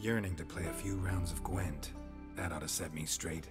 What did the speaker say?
Yearning to play a few rounds of Gwent. That ought to set me straight.